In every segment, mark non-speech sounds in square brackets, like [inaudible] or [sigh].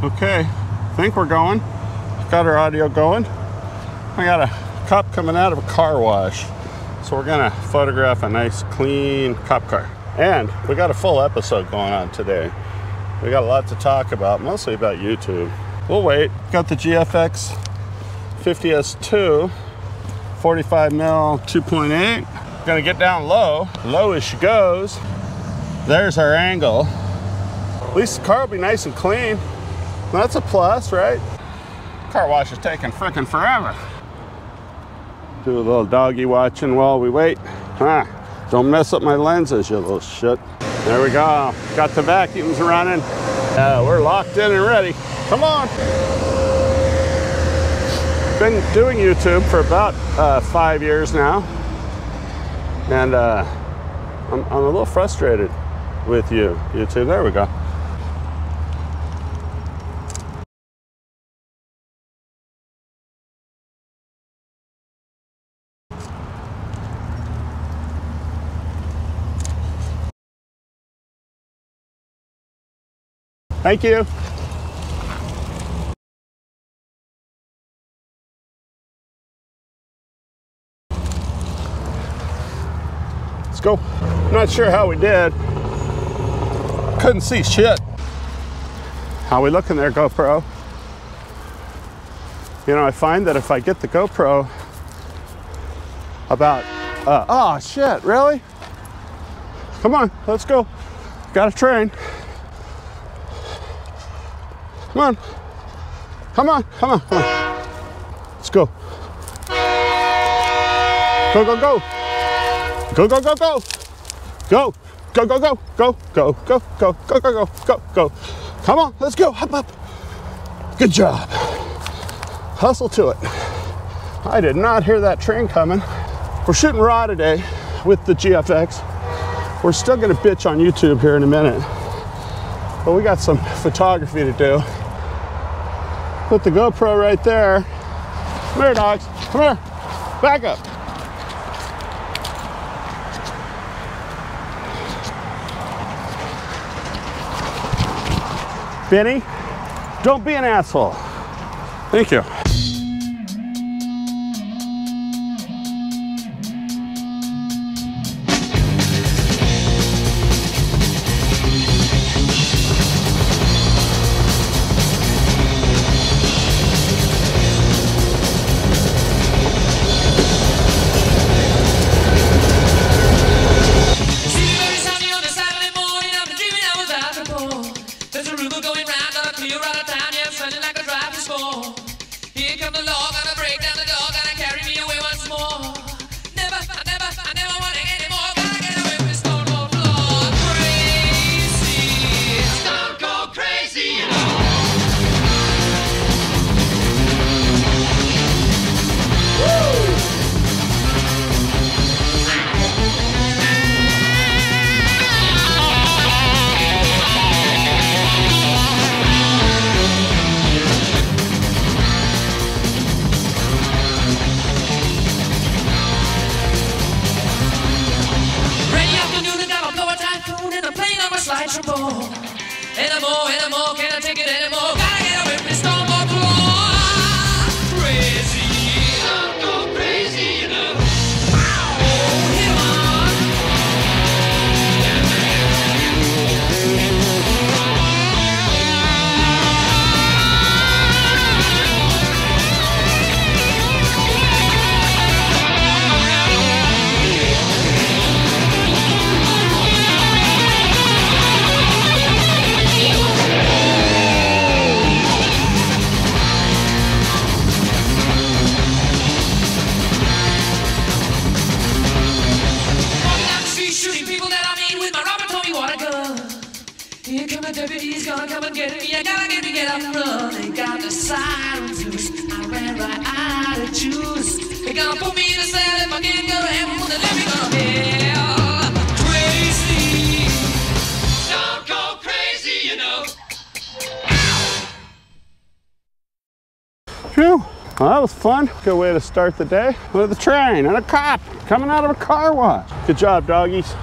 Okay, think we're going. Got our audio going. I got a cop coming out of a car wash. So we're gonna photograph a nice clean cop car. And we got a full episode going on today. We got a lot to talk about, mostly about YouTube. We'll wait. Got the GFX 50S2, 45 mil 2.8. Gonna get down low, low as she goes. There's our angle. At least the car will be nice and clean. That's a plus, right? Car wash is taking frickin' forever. Do a little doggy watching while we wait. Huh. Don't mess up my lenses, you little shit. There we go. Got the vacuums running. Uh, we're locked in and ready. Come on. Been doing YouTube for about uh, five years now. And uh, I'm, I'm a little frustrated with you, YouTube. There we go. Thank you. Let's go. Not sure how we did. Couldn't see shit. How we looking there, GoPro? You know, I find that if I get the GoPro about, uh, oh shit, really? Come on, let's go. Got a train. Come on. Come on, come on, come on. Let's go. Go, go, go. Go, go, go, go. Go. Go, go, go. Go, go, go, go, go, go, go, go, go. Come on, let's go. Hop up. Good job. Hustle to it. I did not hear that train coming. We're shooting raw today with the GFX. We're still gonna bitch on YouTube here in a minute. But we got some photography to do. Put the GoPro right there. Come here, dogs. Come here. Back up. Benny, don't be an asshole. Thank you. Phew. Well, that was fun. Good way to start the day with a train and a cop coming out of a car wash. Good job, doggies.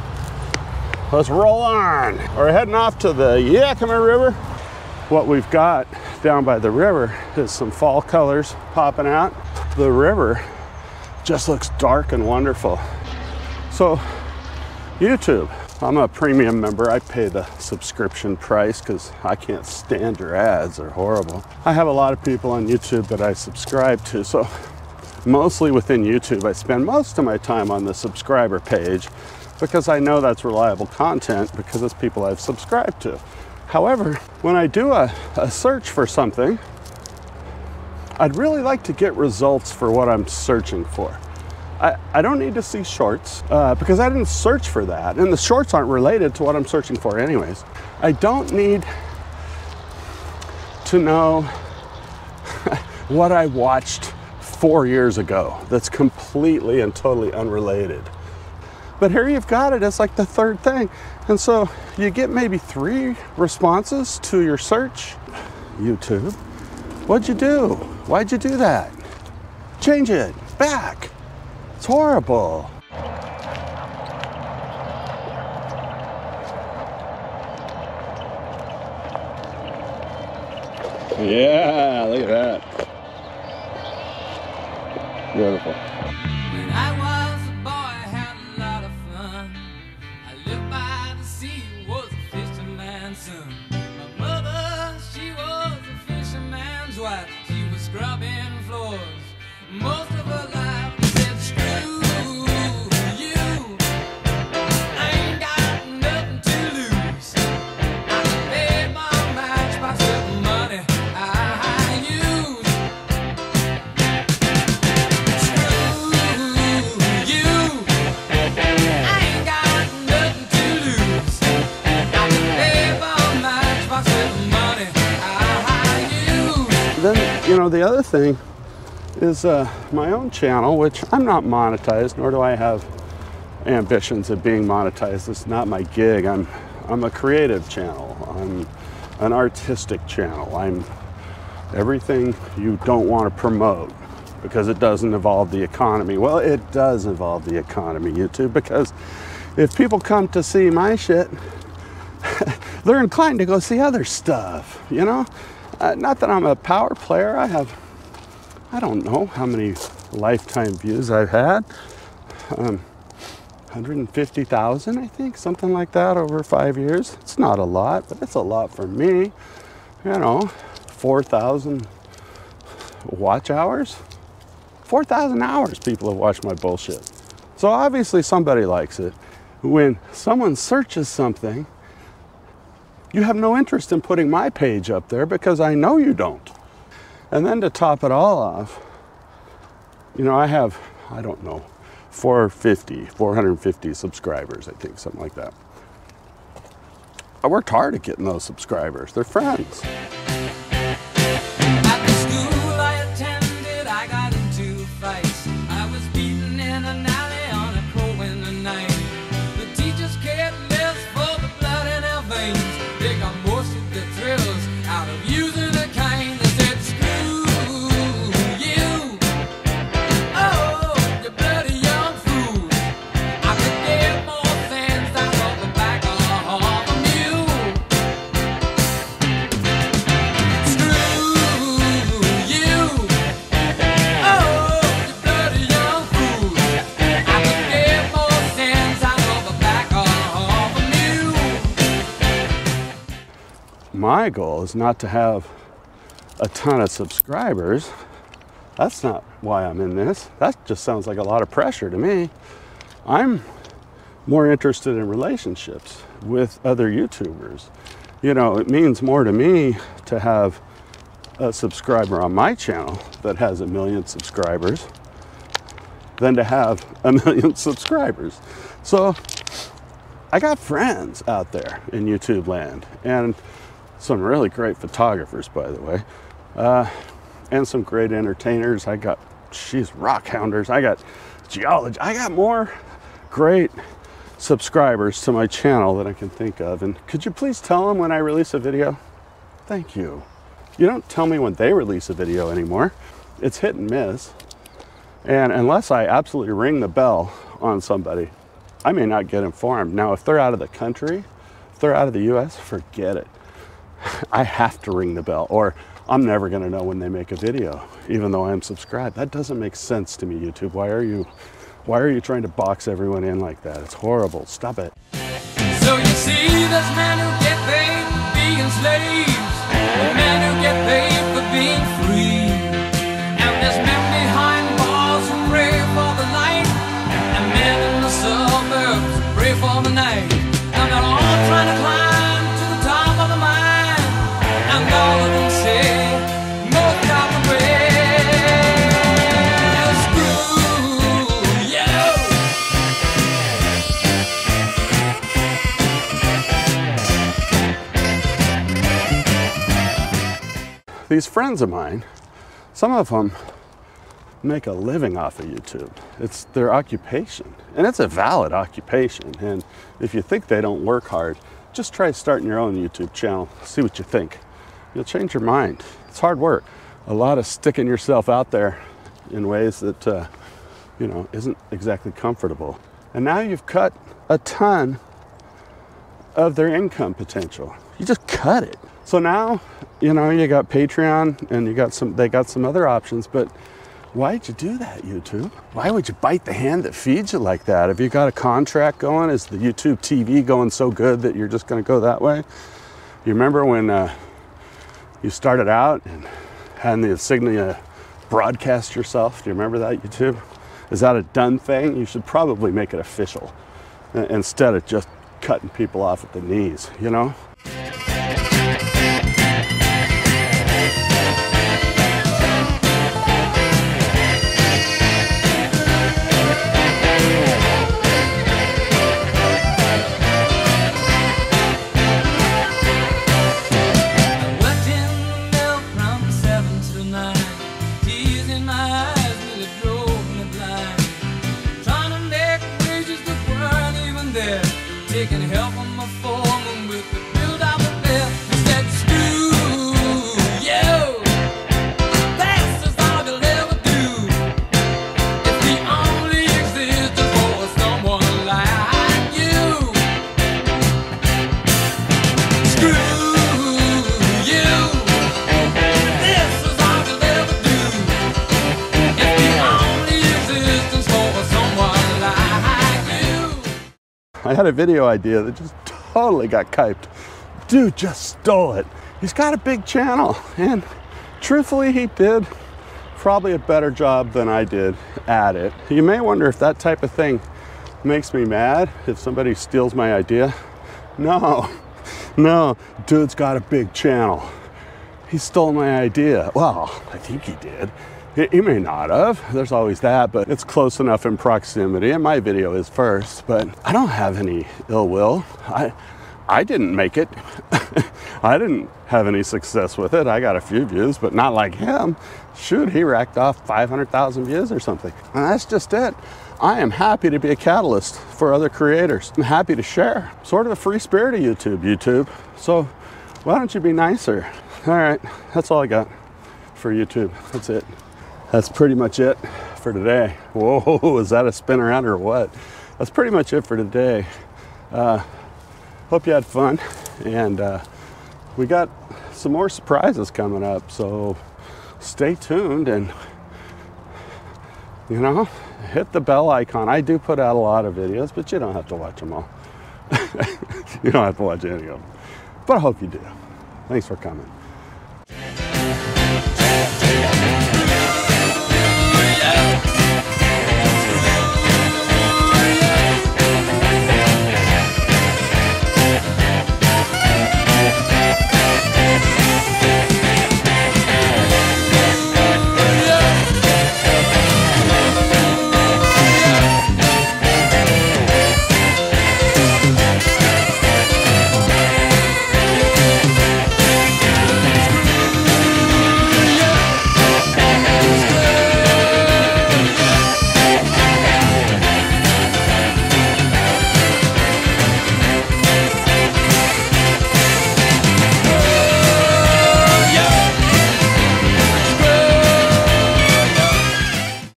let's roll on. We're heading off to the Yakima River. What we've got down by the river is some fall colors popping out. The river just looks dark and wonderful. So, YouTube, I'm a premium member. I pay the subscription price because I can't stand your ads. They're horrible. I have a lot of people on YouTube that I subscribe to. So, mostly within YouTube, I spend most of my time on the subscriber page because I know that's reliable content because it's people I've subscribed to. However, when I do a, a search for something, I'd really like to get results for what I'm searching for. I, I don't need to see shorts uh, because I didn't search for that, and the shorts aren't related to what I'm searching for, anyways. I don't need to know [laughs] what I watched four years ago that's completely and totally unrelated. But here you've got it, it's like the third thing. And so you get maybe three responses to your search. YouTube, what'd you do? Why'd you do that? Change it back. It's horrible. Yeah, look at that. Beautiful. Know, the other thing is uh, my own channel, which I'm not monetized, nor do I have ambitions of being monetized. It's not my gig. I'm, I'm a creative channel. I'm an artistic channel. I'm everything you don't want to promote because it doesn't involve the economy. Well, it does involve the economy, YouTube, because if people come to see my shit, [laughs] they're inclined to go see other stuff, you know? Uh, not that I'm a power player. I have, I don't know how many lifetime views I've had. Um, 150,000, I think, something like that over five years. It's not a lot, but it's a lot for me. You know, 4,000 watch hours. 4,000 hours people have watched my bullshit. So obviously somebody likes it. When someone searches something, you have no interest in putting my page up there because I know you don't. And then to top it all off, you know, I have, I don't know, 450, 450 subscribers, I think, something like that. I worked hard at getting those subscribers. They're friends. My goal is not to have a ton of subscribers. That's not why I'm in this. That just sounds like a lot of pressure to me. I'm more interested in relationships with other YouTubers. You know, it means more to me to have a subscriber on my channel that has a million subscribers than to have a [laughs] million subscribers. So I got friends out there in YouTube land and some really great photographers, by the way, uh, and some great entertainers. I got, she's rock hounders. I got geology. I got more great subscribers to my channel that I can think of. And could you please tell them when I release a video? Thank you. You don't tell me when they release a video anymore. It's hit and miss. And unless I absolutely ring the bell on somebody, I may not get informed. Now, if they're out of the country, if they're out of the US, forget it. [laughs] I have to ring the bell, or I'm never going to know when they make a video, even though I'm subscribed. That doesn't make sense to me, YouTube. Why are you, why are you trying to box everyone in like that? It's horrible. Stop it. So you see, men who get paid being slaves, men who get paid for being free. These friends of mine, some of them make a living off of YouTube. It's their occupation, and it's a valid occupation. And if you think they don't work hard, just try starting your own YouTube channel. See what you think. You'll change your mind. It's hard work. A lot of sticking yourself out there in ways that uh, you know isn't exactly comfortable. And now you've cut a ton of their income potential. You just cut it. So now, you know, you got Patreon and you got some they got some other options, but why'd you do that, YouTube? Why would you bite the hand that feeds you like that? Have you got a contract going? Is the YouTube TV going so good that you're just gonna go that way? You remember when uh, you started out and had the insignia broadcast yourself? Do you remember that, YouTube? Is that a done thing? You should probably make it official instead of just cutting people off at the knees, you know? Had a video idea that just totally got kyped. Dude just stole it. He's got a big channel, and truthfully, he did probably a better job than I did at it. You may wonder if that type of thing makes me mad if somebody steals my idea. No, [laughs] no, dude's got a big channel. He stole my idea. Well, I think he did. He, he may not have. There's always that, but it's close enough in proximity. And my video is first, but I don't have any ill will. I, I didn't make it. [laughs] I didn't have any success with it. I got a few views, but not like him. Shoot, he racked off 500,000 views or something. And that's just it. I am happy to be a catalyst for other creators. I'm happy to share. Sort of a free spirit of YouTube, YouTube. So why don't you be nicer? All right, that's all I got for YouTube. That's it. That's pretty much it for today. Whoa, [laughs] is that a spin around or what? That's pretty much it for today. Uh, hope you had fun, and uh, we got some more surprises coming up. So stay tuned and you know, hit the bell icon. I do put out a lot of videos, but you don't have to watch them all. [laughs] you don't have to watch any of them. But I hope you do. Thanks for coming.